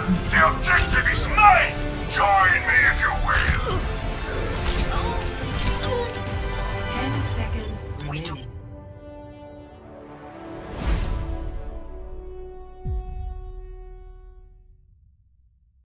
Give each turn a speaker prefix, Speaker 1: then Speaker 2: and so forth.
Speaker 1: The objective is mine! Join me if you will!
Speaker 2: Ten seconds remaining.